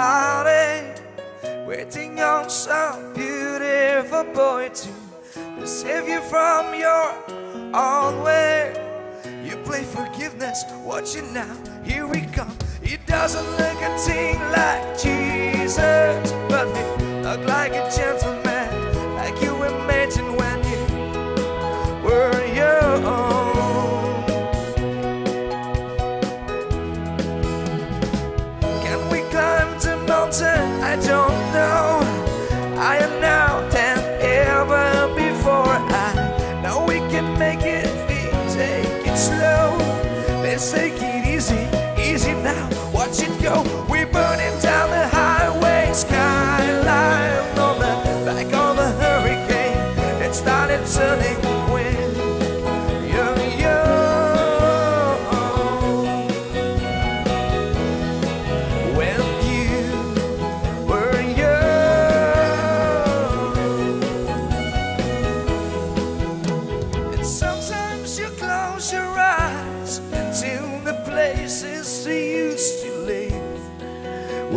heartache, waiting on some beautiful boy to, save you from your own way. You play forgiveness, watch it now, here we come. He doesn't look a thing like Jesus, but he look like a gentleman, take it slow. Let's take it easy, easy now. Watch it go. We're burning down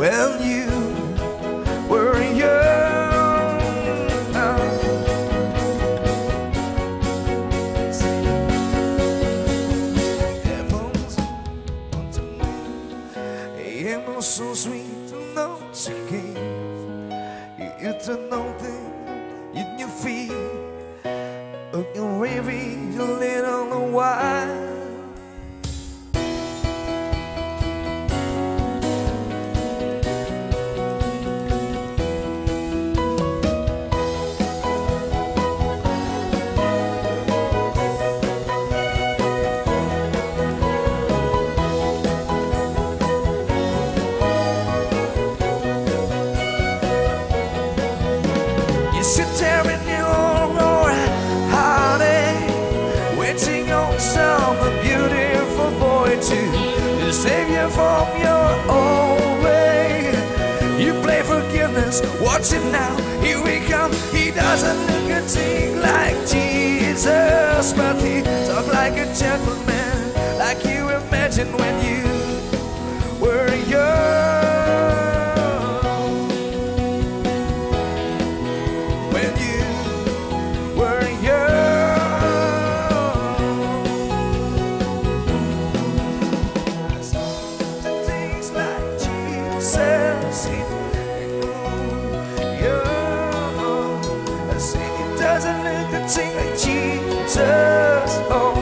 When you were young. Heavens unto me. It was so sweet to know to give you to know things in your feet. Can maybe a little while. Forgiveness, watch it now, here we come. He doesn't look a thing like Jesus, but he talk like a gentleman, like you imagine when you were young. when you were young. Things like Jesus, a thing like Jesus. Oh,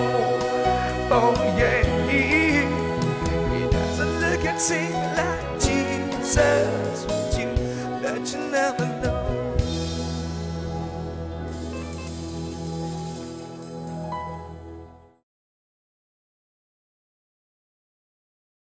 oh yeah. He, he doesn't look like Jesus. But you never